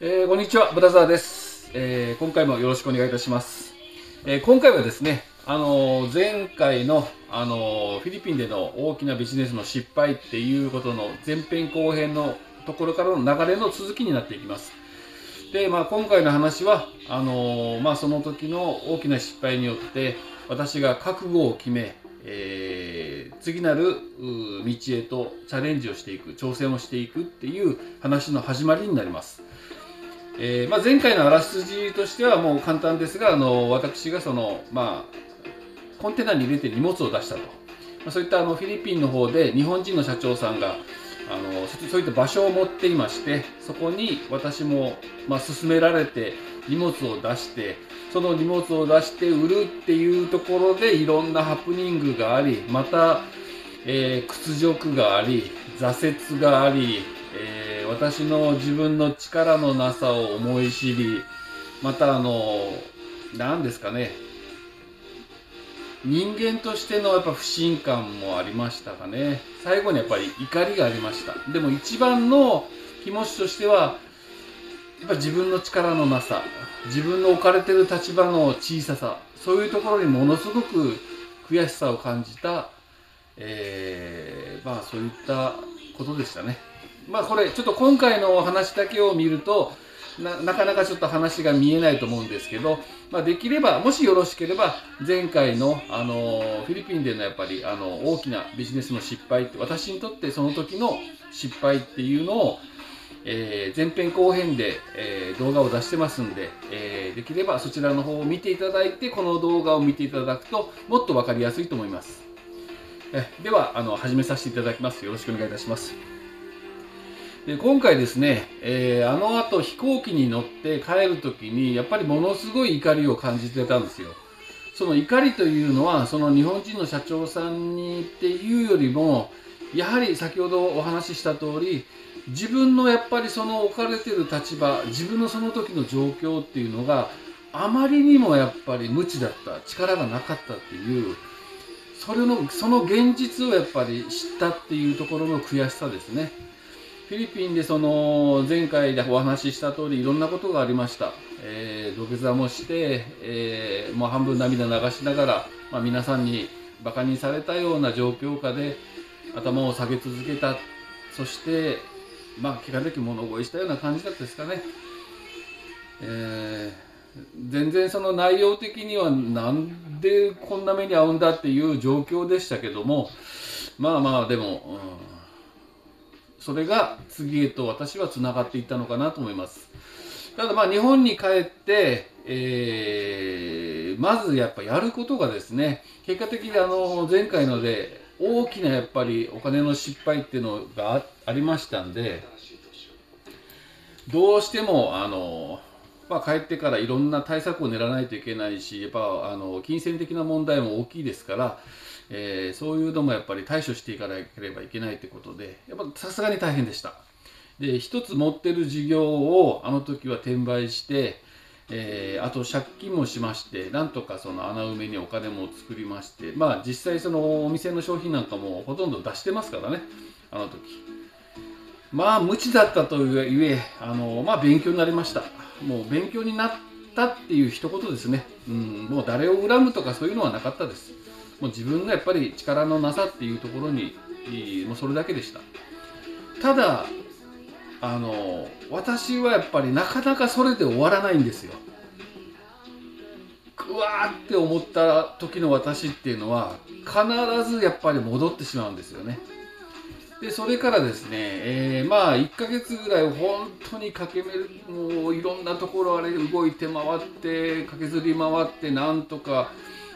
えー、こんにちは、ブラザーです、えー今回もよろしくお願いいたします。えー今回はですね、あの前回の、あのフィリピンでの大きなビジネスの失敗っていうことの前編後編のところからの流れの続きになっていきます。で、まあ、今回の話はあのまあ、その時の大きな失敗によって私が覚悟を決め、えー次なる道へとチャレンジをしていく挑戦をしていくっていう話の始まりになります。えーまあ、前回のあらすじとしてはもう簡単ですがあの私がその、まあ、コンテナに入れて荷物を出したと、まあ、そういったあのフィリピンの方で日本人の社長さんがあのそういった場所を持っていましてそこに私も、まあ、勧められて荷物を出してその荷物を出して売るっていうところでいろんなハプニングがありまた、えー屈辱があり挫折があり、えー私の自分の力のなさを思い知りまたあの何ですかね。人間としてのやっぱ不信感もありましたかね。最後にやっぱり怒りがありました。でも一番の気持ちとしてはやっぱ自分の力のなさ自分の置かれてる立場の小ささそういうところにものすごく悔しさを感じた、えーまあそういったことでしたね。まあこれちょっと今回のお話だけを見るとななかなかちょっと話が見えないと思うんですけど、まあ、できればもしよろしければ前回の、あのフィリピンでのやっぱりあの大きなビジネスの失敗って私にとってその時の失敗っていうのを、えー前編後編で、えー動画を出してますんで、えーできればそちらの方を見ていただいてこの動画を見ていただくともっと分かりやすいと思います。えではあの始めさせていただきます。よろしくお願いいたします。で今回ですね、えーあの後飛行機に乗って帰る時にやっぱりものすごい怒りを感じてたんですよ。その怒りというのはその日本人の社長さんにっていうよりもやはり先ほどお話しした通り自分のやっぱりその置かれてる立場自分のその時の状況っていうのがあまりにもやっぱり無知だった力がなかったっていうそれのその現実をやっぱり知ったっていうところの悔しさですね。フィリピンでその前回でお話しした通りいろんなことがありました、えー土下座もして、えーもう半分涙流しながら、まあ、皆さんにバカにされたような状況下で頭を下げ続けた。そしてまあ気ができ物乞いしたような感じだったですかね、えー全然その内容的にはなんでこんな目に遭うんだっていう状況でしたけどもまあまあでも、うんそれが次へと私はつながっていったのかなと思います。ただまあ日本に帰って、えーまずやっぱやることがですね、結果的にあの前回ので大きなやっぱりお金の失敗っていうのがあありましたんで、どうしてもあの、まあ、帰ってからいろんな対策を練らないといけないし、やっぱあの金銭的な問題も大きいですから、えーそういうのもやっぱり対処していかなければいけないということで、やっぱさすがに大変でした。で、一つ持ってる事業をあの時は転売して、えーあと借金もしまして、なんとかその穴埋めにお金も作りまして、まあ実際そのお店の商品なんかもほとんど出してますからね、あの時。まあ無知だったというえ、あのまあ勉強になりました。もう勉強になったっていう一言ですね。うん、もう誰を恨むとかそういうのはなかったです。もう自分のやっぱり力のなさっていうところに、もうそれだけでした。ただ、あの、私はやっぱりなかなかそれで終わらないんですよ。うわーって思った時の私っていうのは、必ずやっぱり戻ってしまうんですよね。でそれからですね、えーまあ1ヶ月ぐらい本当に駆けめるもういろんなところあれ動いて回って駆けずり回ってなんとか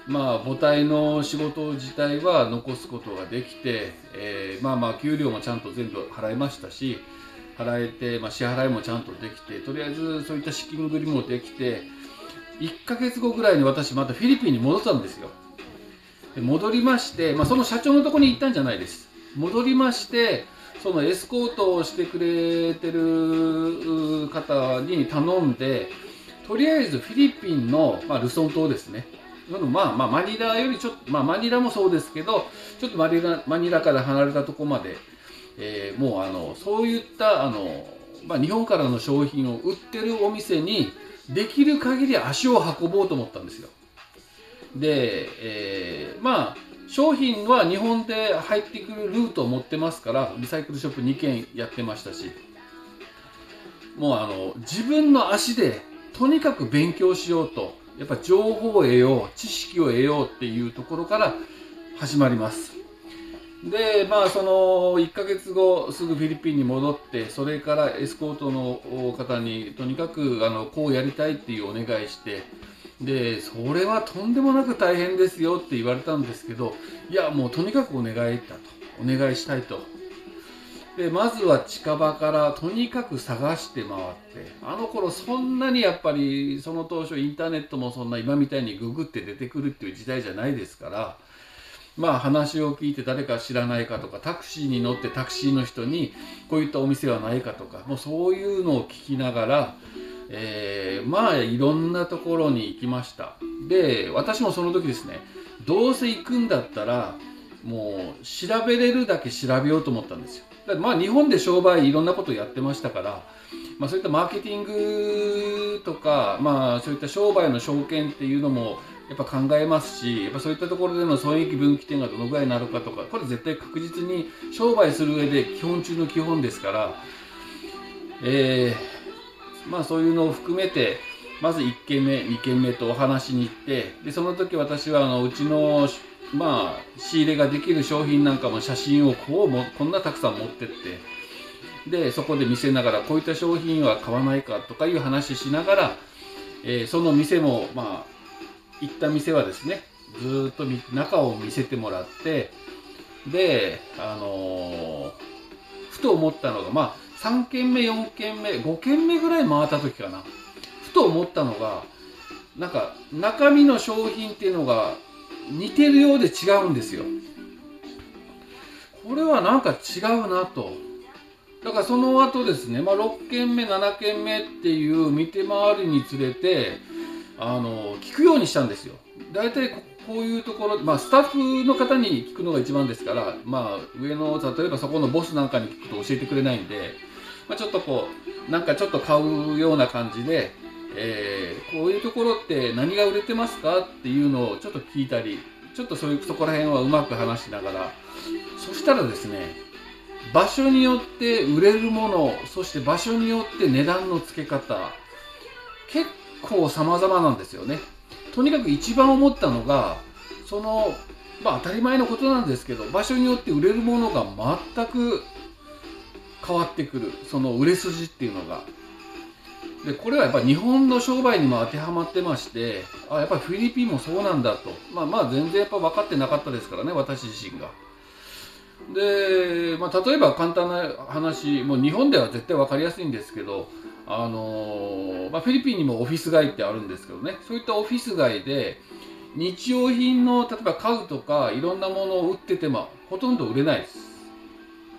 まあ母体の仕事自体は残すことができて、えーまあまあ給料もちゃんと全部払いましたし払えて、まあ、支払いもちゃんとできてとりあえずそういった資金繰りもできて1ヶ月後ぐらいに私またフィリピンに戻ったんですよ。で戻りまして、まあ、その社長のところに行ったんじゃないです。戻りましてそのエスコートをしてくれてる方に頼んでとりあえずフィリピンの、まあ、ルソン島ですね。まあまあマニラよりちょっと、まあ、マニラもそうですけどちょっとマニラマニラから離れたとこまで、えーもうあのそういったあのまあ、日本からの商品を売ってるお店にできる限り足を運ぼうと思ったんですよ。で、えー、まあ商品は日本で入ってくるルートを持ってますからリサイクルショップ2軒やってましたし。もうあの自分の足でとにかく勉強しようとやっぱ情報を得よう知識を得ようっていうところから始まります。でまあその1ヶ月後すぐフィリピンに戻ってそれからエスコートの方にとにかくあのこうやりたいっていうお願いしてでそれはとんでもなく大変ですよって言われたんですけどいやもうとにかくお願いだと。お願いしたいと。でまずは近場からとにかく探して回ってあの頃そんなにやっぱりその当初インターネットもそんな今みたいにググって出てくるっていう時代じゃないですからまあ話を聞いて誰か知らないかとかタクシーに乗ってタクシーの人にこういったお店はないかとかもうそういうのを聞きながら、えー、まあいろんなところに行きました。で私もその時ですねどうせ行くんだったらもう調べれるだけ調べようと思ったんですよ。だまあ日本で商売いろんなことやってましたからまあ、そういったマーケティングとか、まあ、そういった商売の証券っていうのもやっぱ考えますしやっぱそういったところでの損益分岐点がどのぐらいになるかとかこれ絶対確実に商売する上で基本中の基本ですから、えー、まあそういうのを含めてまず1軒目2軒目とお話しに行ってでその時私はあのうちのまあ仕入れができる商品なんかも写真をこうもこんなたくさん持ってってでそこで見せながらこういった商品は買わないかとかいう話しながら、えー、その店もまあ行った店はですねずっと中を見せてもらってであのー、ふと思ったのがまあ3軒目4軒目5軒目ぐらい回った時かな。ふと思ったのがなんか中身の商品っていうのが似てるようで違うんですよ。これはなんか違うなと。だからその後ですね、まあ、6軒目7軒目っていう見て回るにつれてあの聞くようにしたんですよ。大体こういうところ、まあ、スタッフの方に聞くのが一番ですから、まあ、上の例えばそこのボスなんかに聞くと教えてくれないんで、まあ、ちょっとこうなんかちょっと買うような感じで、えー、こういうところって何が売れてますかっていうのをちょっと聞いたりちょっとそういうそこら辺はうまく話しながらそしたらですね場所によって売れるものそして場所によって値段の付け方結構様々なんですよね。とにかく一番思ったのが、その、まあ当たり前のことなんですけど、場所によって売れるものが全く変わってくる。その売れ筋っていうのが。で、これはやっぱ日本の商売にも当てはまってまして、あ、やっぱりフィリピンもそうなんだと。まあまあ全然やっぱ分かってなかったですからね、私自身が。で、まあ、例えば簡単な話、もう日本では絶対分かりやすいんですけど、あの、まあ、フィリピンにもオフィス街ってあるんですけどねそういったオフィス街で日用品の例えば家具とかいろんなものを売っててもほとんど売れないです、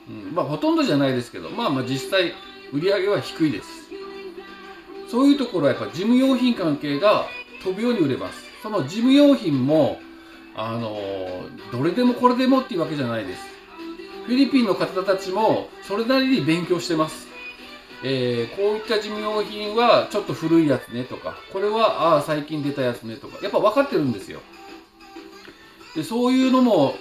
うん、まあほとんどじゃないですけどまあまあ実際売り上げは低いです。そういうところはやっぱ事務用品関係が飛ぶように売れます。その事務用品もあの、どれでもこれでもっていうわけじゃないです。フィリピンの方たちもそれなりに勉強してます。えー、こういった事務用品はちょっと古いやつねとか、これは、ああ、最近出たやつねとか、やっぱ分かってるんですよ。で、そういうのも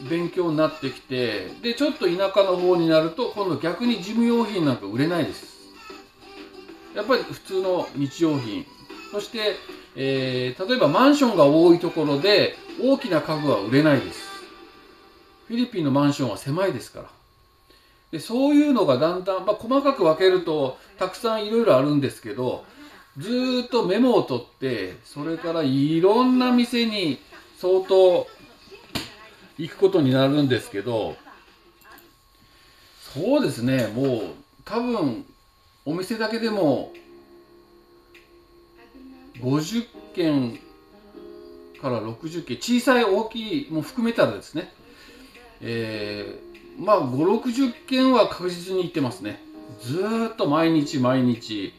勉強になってきて、で、ちょっと田舎の方になると、今度逆に事務用品なんか売れないです。やっぱり普通の日用品。そして、えー、例えばマンションが多いところで大きな家具は売れないです。フィリピンのマンションは狭いですから。でそういうのがだんだん、まあ、細かく分けるとたくさんいろいろあるんですけどずっとメモを取ってそれからいろんな店に相当行くことになるんですけどそうですねもう多分お店だけでも50件から60件小さい大きいも含めたらですね、えー、まあ560件は確実に行ってますね。ずっと毎日毎日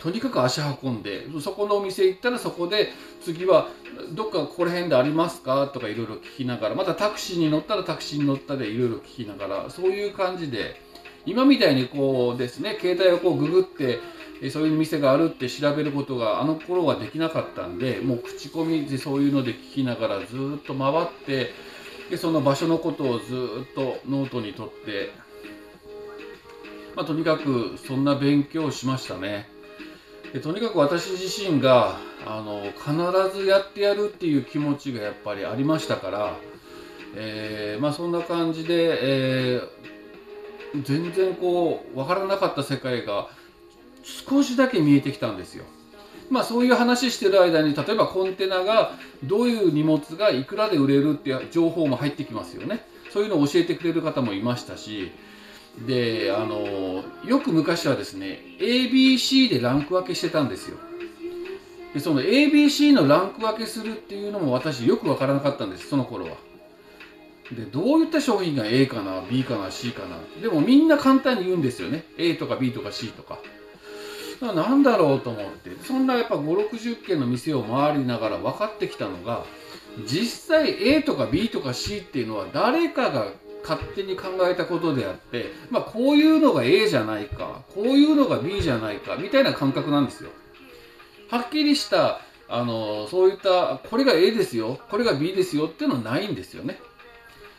とにかく足運んでそこのお店行ったらそこで次はどっかここら辺でありますか？とかいろいろ聞きながらまたタクシーに乗ったらタクシーに乗ったでいろいろ聞きながらそういう感じで今みたいにこうですね携帯をこうググってそういう店があるって調べることがあの頃はできなかったんでもう口コミでそういうので聞きながらずっと回ってでその場所のことをずっとノートに取って、まあ、とにかくそんな勉強をしましたね。でとにかく私自身があの必ずやってやるっていう気持ちがやっぱりありましたから、えー、まあそんな感じで、えー、全然こう分からなかった世界が少しだけ見えてきたんですよ。まあそういう話してる間に例えばコンテナがどういう荷物がいくらで売れるっていう情報も入ってきますよね。そういうのを教えてくれる方もいましたし、で、あの、よく昔はですね、ABC でランク分けしてたんですよ。で、その ABC のランク分けするっていうのも私よくわからなかったんです、その頃は。で、どういった商品が A かな、B かな、C かな。でもみんな簡単に言うんですよね。A とか B とか C とか。なんだろうと思ってそんなやっぱ560軒の店を回りながら分かってきたのが実際 A とか B とか C っていうのは誰かが勝手に考えたことであって、まあ、こういうのが A じゃないかこういうのが B じゃないかみたいな感覚なんですよ。はっきりしたあのそういったこれが A ですよこれが B ですよっていうのはないんですよね。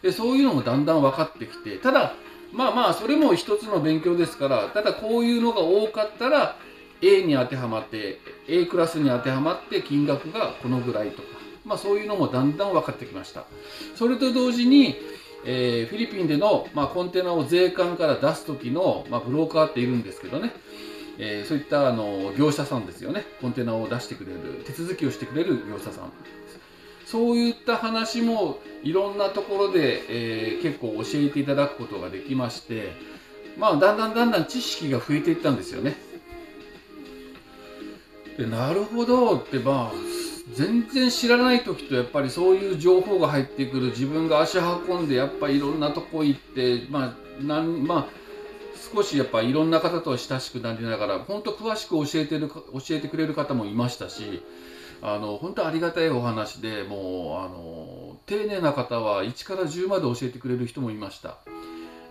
でそういうのもだんだん分かってきてただまあまあそれも一つの勉強ですからただこういうのが多かったら A に当てはまって A クラスに当てはまって金額がこのぐらいとか、まあ、そういうのもだんだん分かってきましたそれと同時に、えー、フィリピンでの、まあ、コンテナを税関から出す時の、まあ、ブローカーっているんですけどね、えー、そういったあの業者さんですよね。コンテナを出してくれる手続きをしてくれる業者さん。そういった話もいろんなところで、えー、結構教えていただくことができましてまあだんだんだんだん知識が増えていったんですよね。でなるほどってまあ全然知らない時とやっぱりそういう情報が入ってくる。自分が足運んでやっぱいろんなとこ行ってまあなんまあ少しやっぱいろんな方と親しくなりながら本当詳しく教えてる教えてくれる方もいましたしあの本当ありがたいお話でもうあの丁寧な方は1から10まで教えてくれる人もいました。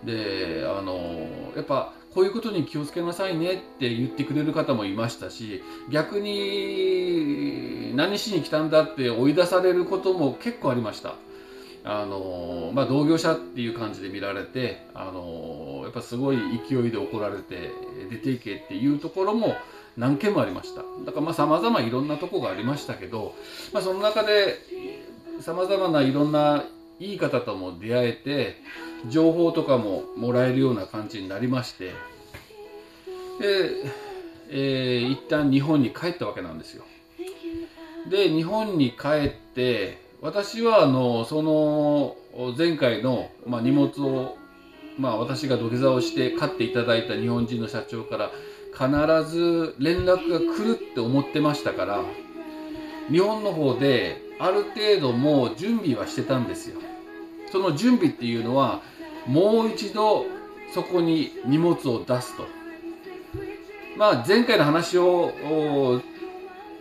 であのやっぱこういうことに気をつけなさいねって言ってくれる方もいましたし逆に何しに来たんだって追い出されることも結構ありました。あのまあ、同業者っていう感じで見られてあのやっぱすごい勢いで怒られて出ていけっていうところも何件もありました。だからまあ様々いろんなとこがありましたけど、まあ、その中で様々ないろんないい方とも出会えて情報とかももらえるような感じになりましてで、えー、一旦日本に帰ったわけなんですよ。で日本に帰って私はあのその前回の、まあ、荷物を、まあ、私が土下座をして買っていただいた日本人の社長から必ず連絡が来るって思ってましたから日本の方である程度もう準備はしてたんですよ。その準備っていうのはもう一度そこに荷物を出すと。まあ前回の話を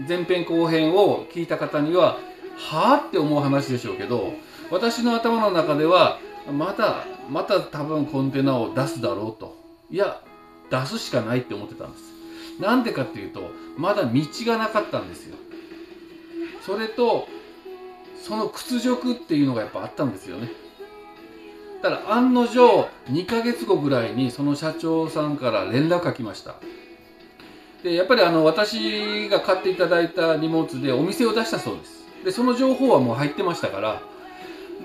前編後編を聞いた方にははあって思う話でしょうけど私の頭の中ではまたまた多分コンテナを出すだろうと。いや出すしかないって思ってたんです。なんでかっていうとまだ道がなかったんですよ。それとその屈辱っていうのがやっぱあったんですよね。ただ案の定2ヶ月後ぐらいにその社長さんから連絡が来ました。でやっぱりあの私が買っていただいた荷物でお店を出したそうです。でその情報はもう入ってましたから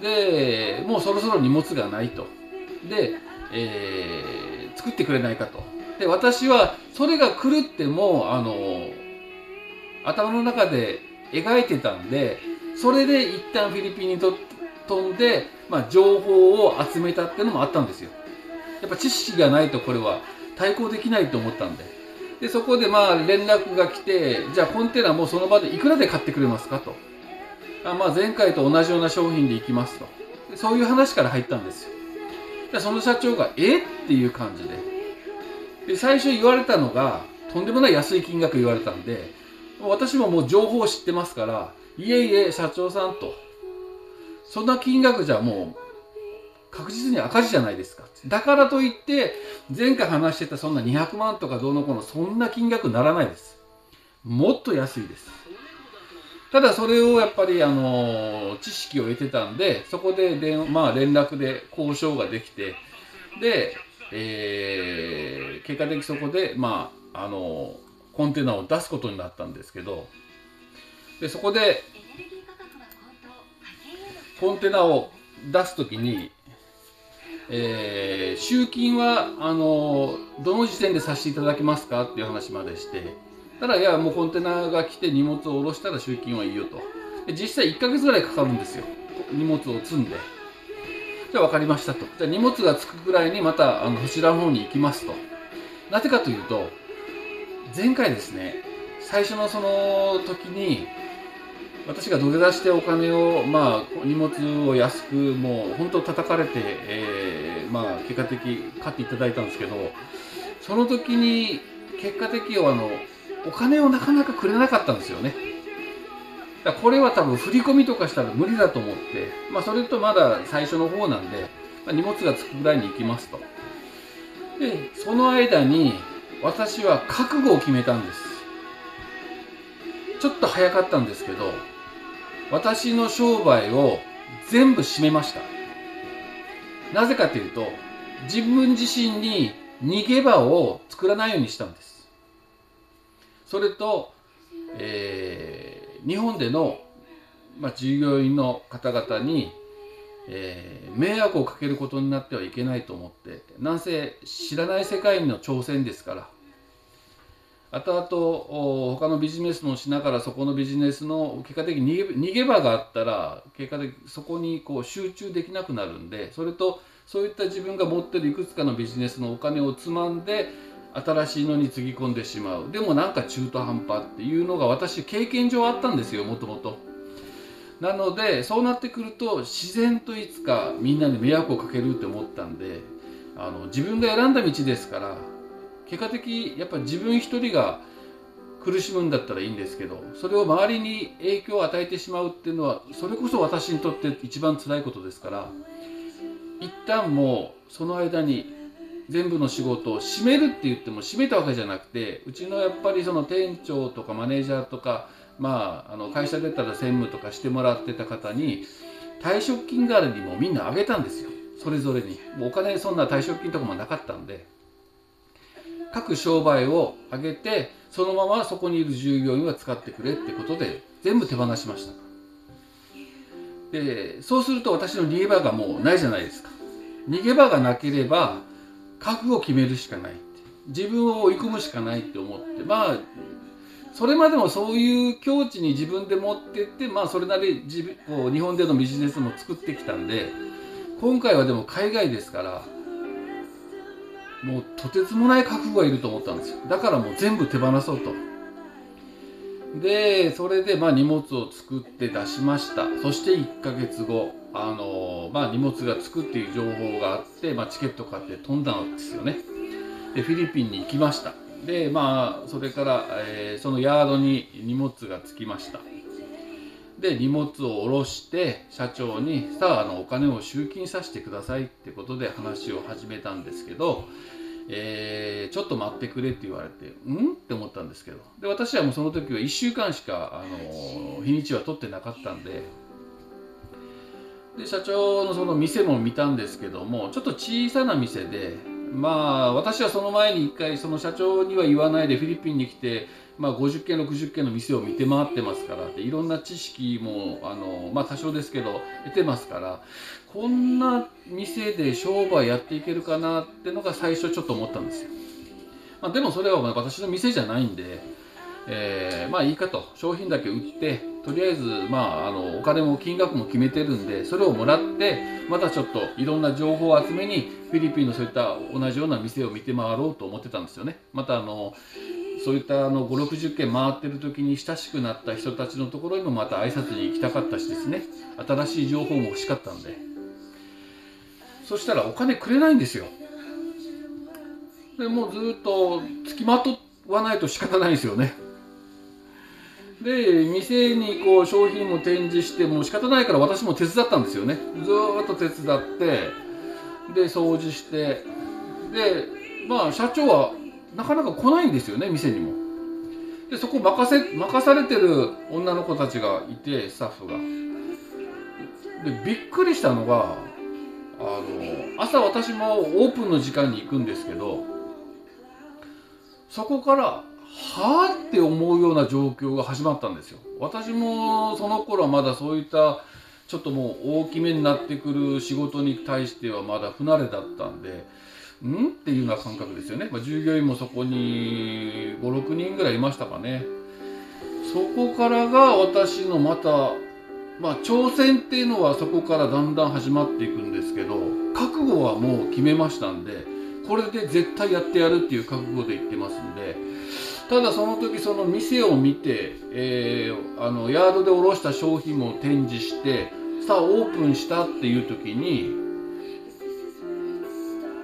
でもうそろそろ荷物がないと。で、えー、作ってくれないかと。で私はそれが来るってもあの頭の中で描いてたんでそれで一旦フィリピンにと飛んで、まあ、情報を集めたっていうのもあったんですよ。やっぱ知識がないとこれは対抗できないと思ったんで。でそこでまあ連絡が来てじゃあコンテナもその場でいくらで買ってくれますかと。あまあ前回と同じような商品でいきますと。そういう話から入ったんですよ。でその社長がえ？っていう感じで。で最初言われたのがとんでもない安い金額言われたんで私ももう情報を知ってますからいえいえ社長さんと。そんな金額じゃもう確実に赤字じゃないですか。だからといって前回話してたそんな200万とかどうのこうのそんな金額ならないです。もっと安いです。ただそれをやっぱりあの知識を得てたんでそこで連,、まあ、連絡で交渉ができてで、えー、結果的そこでまああのコンテナを出すことになったんですけどでそこでコンテナを出す時に、えー、集金はあのどの時点でさせていただけますかっていう話までして。ただいやもうコンテナが来て荷物を下ろしたら集金はいいよと。で実際1ヶ月ぐらいかかるんですよ。荷物を積んで。じゃあ分かりましたと。じゃあ荷物が着くぐらいにまたあのこちらの方に行きますと。なぜかというと前回ですね最初のその時に私が土下座してお金を、まあ、荷物を安くもう本当叩かれて、えー、まあ、結果的買っていただいたんですけどその時に結果的にあのお金をなかなかくれなかったんですよね。だこれは多分振り込みとかしたら無理だと思って、まあ、それとまだ最初の方なんで、まあ、荷物がつくぐらいに行きますと。で、その間に私は覚悟を決めたんです。ちょっと早かったんですけど、私の商売を全部閉めました。なぜかというと、自分自身に逃げ場を作らないようにしたんです。それと、えー、日本での、まあ、従業員の方々に、えー、迷惑をかけることになってはいけないと思ってなんせ知らない世界の挑戦ですから後々他のビジネスもしながらそこのビジネスの結果的に逃げ場があったら結果的にそこにこう集中できなくなるんでそれとそういった自分が持ってるいくつかのビジネスのお金をつまんで新しいのにつぎ込んでしまう。でもなんか中途半端っていうのが私経験上あったんですよもともと。なのでそうなってくると自然といつかみんなに迷惑をかけるって思ったんであの自分が選んだ道ですから結果的やっぱ自分一人が苦しむんだったらいいんですけどそれを周りに影響を与えてしまうっていうのはそれこそ私にとって一番辛いことですから一旦もうその間に全部の仕事を閉めるって言っても閉めたわけじゃなくてうちのやっぱりその店長とかマネージャーとかまああの会社出たら専務とかしてもらってた方に退職金代わりにもみんなあげたんですよ。それぞれに。もうお金そんな退職金とかもなかったんで。各商売を上げてそのままそこにいる従業員は使ってくれってことで全部手放しました。でそうすると私の逃げ場がもうないじゃないですか。逃げ場がなければ覚悟を決めるしかない自分を追い込むしかないって思ってまあそれまでもそういう境地に自分で持ってってまあそれなり自分こう日本でのビジネスも作ってきたんで今回はでも海外ですからもうとてつもない覚悟がいると思ったんですよ。だからもう全部手放そうと。でそれでまあ荷物を作って出しました。そして1ヶ月後あのまあ、荷物が着くっていう情報があって、まあ、チケット買って飛んだんですよね。でフィリピンに行きました。でまあそれから、えー、そのヤードに荷物が着きました。で荷物を下ろして社長にさああのお金を集金させてくださいってことで話を始めたんですけど、えー、ちょっと待ってくれって言われてん？って思ったんですけど。で私はもうその時は1週間しかあの日にちは取ってなかったんで。で社長のその店も見たんですけどもちょっと小さな店でまあ私はその前に一回その社長には言わないでフィリピンに来て、まあ、50軒60軒の店を見て回ってますからでいろんな知識もあの、まあ、多少ですけど得てますからこんな店で商売やっていけるかなってのが最初ちょっと思ったんですよ、まあ、でもそれは私の店じゃないんでえー、まあいいかと。商品だけ売ってとりあえず、まあ、あのお金も金額も決めてるんでそれをもらってまたちょっといろんな情報を集めにフィリピンのそういった同じような店を見て回ろうと思ってたんですよね。またあのそういったあの560件回ってる時に親しくなった人たちのところにもまた挨拶に行きたかったしですね。新しい情報も欲しかったんで。そしたらお金くれないんですよ。でもうずっと付きまとわないと仕方ないんですよね。で店にこう商品も展示してもう仕方ないから私も手伝ったんですよね。ずっと手伝ってで掃除して。でまあ社長はなかなか来ないんですよね店にも。でそこ任せ任されてる女の子たちがいてスタッフが。でびっくりしたのがあの朝私もオープンの時間に行くんですけどそこからはあって思うような状況が始まったんですよ。私もその頃はまだそういったちょっともう大きめになってくる仕事に対してはまだ不慣れだったんでん？っていうような感覚ですよね、まあ、従業員もそこに56人ぐらいいましたかね。そこからが私のまたまあ挑戦っていうのはそこからだんだん始まっていくんですけど覚悟はもう決めましたんでこれで絶対やってやるっていう覚悟で言ってますんでただその時その店を見て、えー、あのヤードで卸した商品も展示してさあオープンしたっていう時に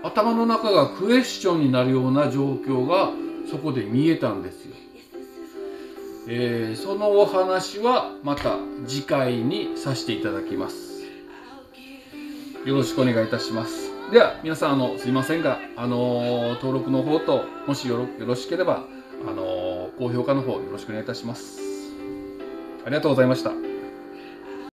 頭の中がクエスチョンになるような状況がそこで見えたんですよ。えー、そのお話はまた次回にさせていただきます。よろしくお願いいたします。では皆さんあのすいませんが、あのー、登録の方ともしよろしければ、あのー、高評価の方よろしくお願いいたします。ありがとうございました。